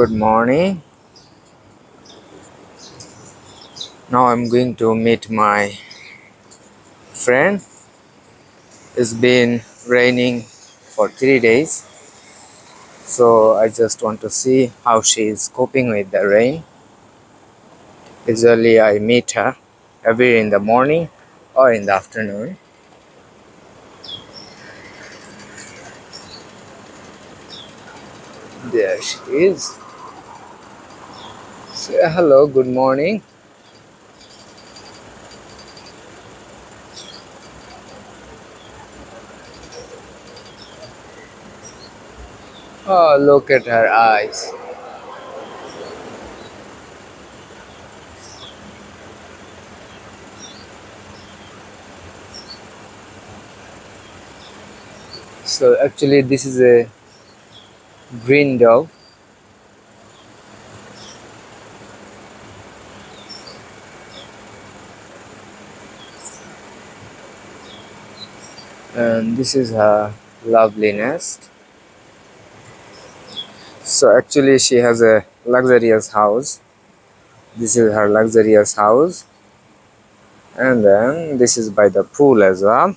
good morning. Now i'm going to meet my friend. It's been raining for three days. So i just want to see how she is coping with the rain. Usually i meet her every in the morning or in the afternoon. There she is Uh, hello good morning. Oh look at her eyes. So actually this is a green dove and this is her lovely nest so actually she has a luxurious house. This is her luxurious house. And then this is by the pool as well